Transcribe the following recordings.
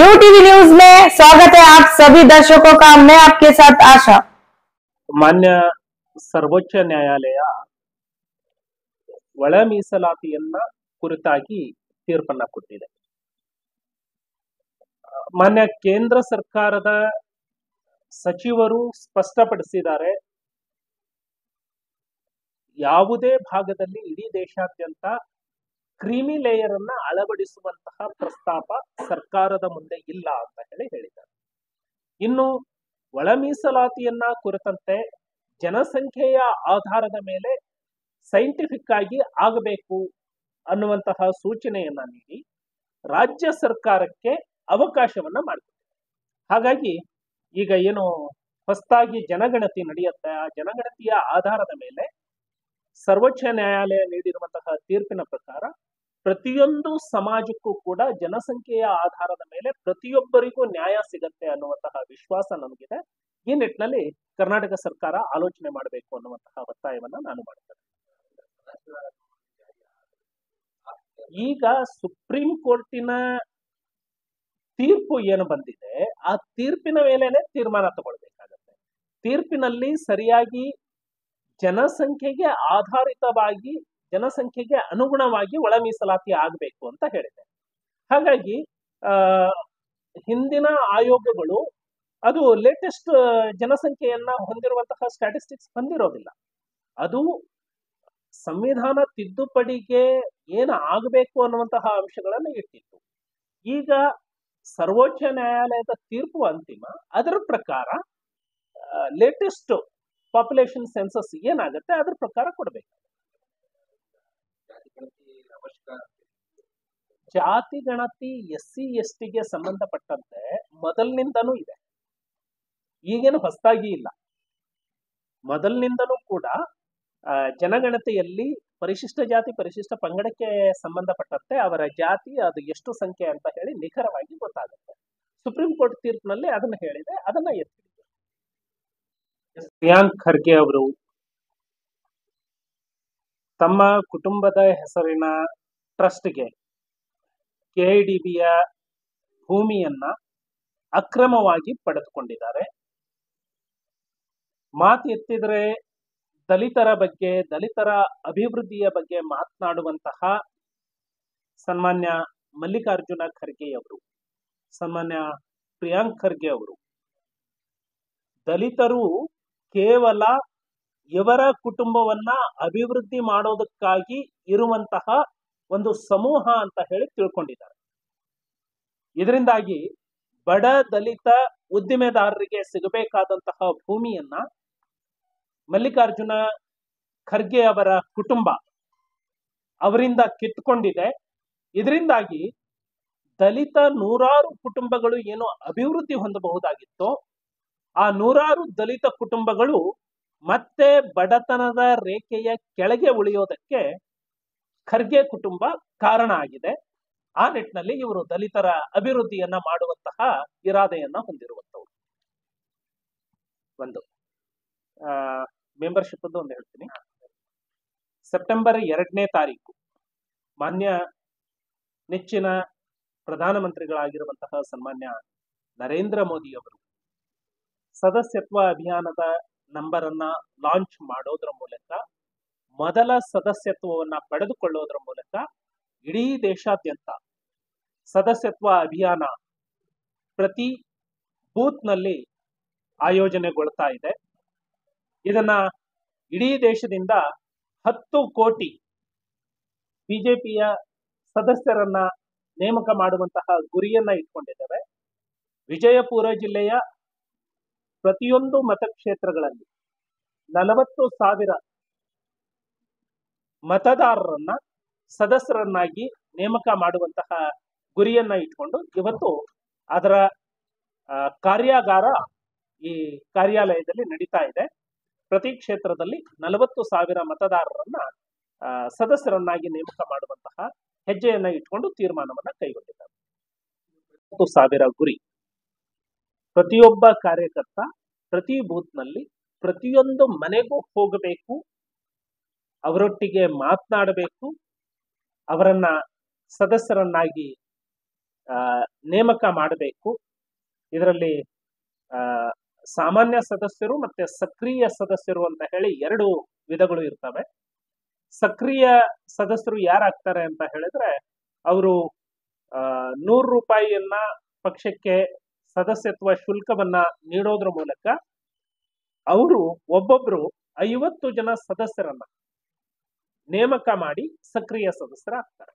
New TV news में स्वागत है आप सभी दर्शकों का मैं आपके साथ आशा ಮಾನ್ಯ ಸರ್ವೋಚ್ಚ ನ್ಯಾಯಾಲಯ ಒಳ ಮೀಸಲಾತಿಯನ್ನ ಕುರಿತಾಗಿ ತೀರ್ಪನ್ನ ಕೊಟ್ಟಿದೆ ಮಾನ್ಯ ಕೇಂದ್ರ ಸರ್ಕಾರದ ಸಚಿವರು ಸ್ಪಷ್ಟಪಡಿಸಿದ್ದಾರೆ ಯಾವುದೇ ಭಾಗದಲ್ಲಿ ಇಡೀ ದೇಶಾದ್ಯಂತ ಕ್ರೀಮಿ ಲೇಯರ್ ಅನ್ನ ಅಳವಡಿಸುವಂತಹ ಪ್ರಸ್ತಾಪ ಸರ್ಕಾರದ ಮುಂದೆ ಇಲ್ಲ ಅಂತ ಹೇಳಿ ಹೇಳಿದ್ದಾರೆ. ಇನ್ನು ಒಳ ಮೀಸಲಾತಿಯನ್ನ ಕುರಿತಂತೆ ಜನಸಂಖ್ಯೆಯ ಆಧಾರದ ಮೇಲೆ ಸೈಂಟಿಫಿಕ್ ಆಗಿ ಆಗಬೇಕು ಅನ್ನುವಂತಹ ಸೂಚನೆಯನ್ನ ನೀಡಿ ರಾಜ್ಯ ಸರ್ಕಾರಕ್ಕೆ ಅವಕಾಶವನ್ನ ಮಾಡಿಕೊಟ್ಟಿದೆ ಹಾಗಾಗಿ ಈಗ ಏನು ಹೊಸ್ತಾಗಿ ಜನಗಣತಿ ನಡೆಯುತ್ತೆ, ಆ ಜನಗಣತಿಯ ಆಧಾರದ ಮೇಲೆ ಸರ್ವೋಚ್ಚ ನ್ಯಾಯಾಲಯ ನೀಡಿರುವಂತಹ ತೀರ್ಪಿನ ಪ್ರಕಾರ ಪ್ರತಿಯೊಂದು ಸಮಾಜಕ್ಕೂ ಕೂಡ ಜನಸಂಖ್ಯೆಯ ಆಧಾರದ ಮೇಲೆ ಪ್ರತಿಯೊಬ್ಬರಿಗೂ ನ್ಯಾಯ ಸಿಗತ್ತೆ ಅನ್ನುವಂತಹ ವಿಶ್ವಾಸ ನಮಗಿದೆ. ಈ ನಿಟ್ಟಿನಲ್ಲಿ ಕರ್ನಾಟಕ ಸರ್ಕಾರ ಆಲೋಚನೆ ಮಾಡಬೇಕು ಅನ್ನುವಂತಹ ಒತ್ತಾಯವನ್ನ ನಾನು ಮಾಡ್ತೇನೆ. ಈಗ ಸುಪ್ರೀಂ ಕೋರ್ಟಿನ ತೀರ್ಪು ಏನು ಬಂದಿದೆ, ಆ ತೀರ್ಪಿನ ಮೇಲೇನೆ ತೀರ್ಮಾನ ತಗೊಳ್ಬೇಕಾಗತ್ತೆ. ತೀರ್ಪಿನಲ್ಲಿ ಸರಿಯಾಗಿ ಜನಸಂಖ್ಯೆಗೆ ಆಧಾರಿತವಾಗಿ ಜನಸಂಖ್ಯೆಗೆ ಅನುಗುಣವಾಗಿ ಒಳ ಮೀಸಲಾತಿ ಆಗಬೇಕು ಅಂತ ಹೇಳಿದೆ. ಹಾಗಾಗಿ ಹಿಂದಿನ ಆಯೋಗಗಳು ಅದು ಲೇಟೆಸ್ಟ್ ಜನಸಂಖ್ಯೆಯನ್ನ ಹೊಂದಿರುವಂತಹ ಸ್ಟ್ಯಾಟಿಸ್ಟಿಕ್ಸ್ ಹೊಂದಿರೋದಿಲ್ಲ ಅದು ಸಂವಿಧಾನ ತಿದ್ದುಪಡಿಗೆ ಏನು ಆಗಬೇಕು ಅನ್ನುವಂತಹ ಅಂಶಗಳನ್ನು ಇಟ್ಟಿತ್ತು. ಈಗ ಸರ್ವೋಚ್ಚ ನ್ಯಾಯಾಲಯದ ತೀರ್ಪು ಅಂತಿಮ, ಅದರ ಪ್ರಕಾರ ಲೇಟೆಸ್ಟ್ ಪಾಪ್ಯುಲೇಷನ್ ಸೆನ್ಸಸ್ ಏನಾಗುತ್ತೆ ಅದ್ರ ಪ್ರಕಾರ ಕೊಡಬೇಕು. ಜಾತಿ ಗಣತಿ ಎಸ್ ಸಿ ಎಸ್ ಟಿಗೆ ಸಂಬಂಧಪಟ್ಟಂತೆ ಮೊದಲಿನಿಂದನೂ ಇದೆ. ಈಗೇನು ಹೊಸದಾಗಿ ಇಲ್ಲ. ಮೊದಲಿನಿಂದನೂ ಕೂಡ ಜನಗಣತಿಯಲ್ಲಿ ಪರಿಶಿಷ್ಟ ಜಾತಿ, ಪರಿಶಿಷ್ಟ ಪಂಗಡಕ್ಕೆ ಸಂಬಂಧಪಟ್ಟಂತೆ ಅವರ ಜಾತಿ ಅದು ಎಷ್ಟು ಸಂಖ್ಯೆ ಅಂತ ಹೇಳಿ ನಿಖರವಾಗಿ ಗೊತ್ತಾಗುತ್ತೆ. ಸುಪ್ರೀಂ ಕೋರ್ಟ್ ತೀರ್ಪಿನಲ್ಲಿ ಅದನ್ನ ಹೇಳಿದೆ, ಅದನ್ನ ಎತ್ತಿ ಪ್ರಿಯಾಂಕ್ ಖರ್ಗೆ ಅವರು, ತಮ್ಮ ಕುಟುಂಬದ ಹೆಸರಿನ ಟ್ರಸ್ಟ್ಗೆ ಕೆಐಡಿಬಿಯ ಭೂಮಿಯನ್ನ ಅಕ್ರಮವಾಗಿ ಪಡೆದುಕೊಂಡಿದ್ದಾರೆ. ಮಾತು ಎತ್ತಿದರೆ ದಲಿತರ ಬಗ್ಗೆ, ದಲಿತರ ಅಭಿವೃದ್ಧಿಯ ಬಗ್ಗೆ ಮಾತನಾಡುವಂತಹ ಸನ್ಮಾನ್ಯ ಮಲ್ಲಿಕಾರ್ಜುನ ಖರ್ಗೆ ಅವರು, ಸನ್ಮಾನ್ಯ ಪ್ರಿಯಾಂಕ್ ಖರ್ಗೆ ಅವರು, ದಲಿತರು ಕೇವಲ ಇವರ ಕುಟುಂಬವನ್ನ ಅಭಿವೃದ್ಧಿ ಮಾಡೋದಕ್ಕಾಗಿ ಇರುವಂತಹ ಒಂದು ಸಮೂಹ ಅಂತ ಹೇಳಿ ತಿಳ್ಕೊಂಡಿದ್ದಾರೆ. ಇದರಿಂದಾಗಿ ಬಡ ದಲಿತ ಉದ್ದಿಮೆದಾರರಿಗೆ ಸಿಗಬೇಕಾದಂತಹ ಭೂಮಿಯನ್ನ ಮಲ್ಲಿಕಾರ್ಜುನ ಖರ್ಗೆ ಅವರ ಕುಟುಂಬ ಅವರಿಂದ ಕಿತ್ಕೊಂಡಿದೆ ಇದರಿಂದಾಗಿ ದಲಿತ ನೂರಾರು ಕುಟುಂಬಗಳು ಏನು ಅಭಿವೃದ್ಧಿ ಹೊಂದಬಹುದಾಗಿತ್ತೋ ಆ ನೂರಾರು ದಲಿತ ಕುಟುಂಬಗಳು ಮತ್ತೆ ಬಡತನದ ರೇಖೆಯ ಕೆಳಗೆ ಉಳಿಯೋದಕ್ಕೆ ಖರ್ಗೆ ಕುಟುಂಬ ಕಾರಣ ಆಗಿದೆ. ಆ ನಿಟ್ಟಿನಲ್ಲಿ ಇವರು ದಲಿತರ ಅಭಿವೃದ್ಧಿಯನ್ನ ಮಾಡುವಂತಹ ಇರಾದೆಯನ್ನ ಹೊಂದಿರುವಂತವ್ರು ಒಂದು. ಮೆಂಬರ್ಶಿಪ್ ಒಂದು ಹೇಳ್ತೀನಿ. ಸೆಪ್ಟೆಂಬರ್ ಎರಡನೇ ತಾರೀಕು. ಮಾನ್ಯ ನೆಚ್ಚಿನ ಪ್ರಧಾನಮಂತ್ರಿಗಳಾಗಿರುವಂತಹ ಸನ್ಮಾನ್ಯ ನರೇಂದ್ರ ಮೋದಿ ಅವರು ಸದಸ್ಯತ್ವ ಅಭಿಯಾನದ ನಂಬರ್ ಅನ್ನ ಲಾಂಚ್ ಮಾಡೋದ್ರ ಮೂಲಕ ಮೊದಲ ಸದಸ್ಯತ್ವವನ್ನ ಪಡೆದುಕೊಳ್ಳೋದ್ರ ಮೂಲಕ ಇಡೀ ದೇಶಾದ್ಯಂತ ಸದಸ್ಯತ್ವ ಅಭಿಯಾನ ಪ್ರತಿ ಬೂತ್ನಲ್ಲಿ ಆಯೋಜನೆಗೊಳ್ತಾ ಇದೆ. ಇದನ್ನ ಇಡೀ ದೇಶದಿಂದ ಹತ್ತು ಕೋಟಿ ಬಿಜೆಪಿಯ ಸದಸ್ಯರನ್ನ ನೇಮಕ ಮಾಡುವಂತಹ ಗುರಿಯನ್ನ ಇಟ್ಕೊಂಡಿದ್ದೇವೆ. ವಿಜಯಪುರ ಜಿಲ್ಲೆಯ ಪ್ರತಿಯೊಂದು ಮತಕ್ಷೇತ್ರಗಳಲ್ಲಿ ನಲವತ್ತು ಸಾವಿರ ಮತದಾರರನ್ನ ಸದಸ್ಯರನ್ನಾಗಿ ನೇಮಕ ಮಾಡುವಂತಹ ಗುರಿಯನ್ನ ಇಟ್ಕೊಂಡು ಇವತ್ತು ಅದರ ಕಾರ್ಯಾಗಾರ ಈ ಕಾರ್ಯಾಲಯದಲ್ಲಿ ನಡೀತಾ ಇದೆ. ಪ್ರತಿ ಕ್ಷೇತ್ರದಲ್ಲಿ ನಲವತ್ತು ಸಾವಿರ ಮತದಾರರನ್ನ ಸದಸ್ಯರನ್ನಾಗಿ ನೇಮಕ ಮಾಡುವಂತಹ ಹೆಜ್ಜೆಯನ್ನ ಇಟ್ಕೊಂಡು ತೀರ್ಮಾನವನ್ನ ಕೈಗೊಂಡಿದ್ದಾರೆ. ಹತ್ತು ಸಾವಿರ ಗುರಿ. ಪ್ರತಿಯೊಬ್ಬ ಕಾರ್ಯಕರ್ತ ಪ್ರತಿ ಬೂತ್ನಲ್ಲಿ ಪ್ರತಿಯೊಂದು ಮನೆಗೂ ಹೋಗಬೇಕು ಅವರೊಟ್ಟಿಗೆ ಮಾತನಾಡಬೇಕು. ಅವರನ್ನ ಸದಸ್ಯರನ್ನಾಗಿ ನೇಮಕ ಮಾಡಬೇಕು. ಇದರಲ್ಲಿ ಸಾಮಾನ್ಯ ಸದಸ್ಯರು ಮತ್ತೆ ಸಕ್ರಿಯ ಸದಸ್ಯರು ಅಂತ ಹೇಳಿ ಎರಡು ವಿಧಗಳು ಇರ್ತವೆ. ಸಕ್ರಿಯ ಸದಸ್ಯರು ಯಾರಾಗ್ತಾರೆ ಅಂತ ಹೇಳಿದ್ರೆ, ಅವರು ನೂರು ರೂಪಾಯಿಯನ್ನ ಪಕ್ಷಕ್ಕೆ ಸದಸ್ಯತ್ವ ಶುಲ್ಕವನ್ನ ನೀಡೋದ್ರ ಮೂಲಕ, ಅವರು ಒಬ್ಬೊಬ್ರು ಐವತ್ತು ಜನ ಸದಸ್ಯರನ್ನ ನೇಮಕ ಮಾಡಿ ಸಕ್ರಿಯ ಸದಸ್ಯರಾಗ್ತಾರೆ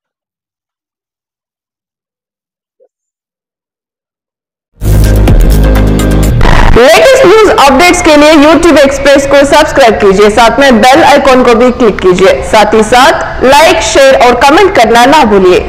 लेटेस्ट न्यूज अपडेट्स के लिए YouTube एक्सप्रेस को सब्सक्राइब कीजिए साथ में बेल आइकॉन को भी क्लिक कीजिए साथ ही साथ लाइक शेयर और कमेंट करना ना भूलिए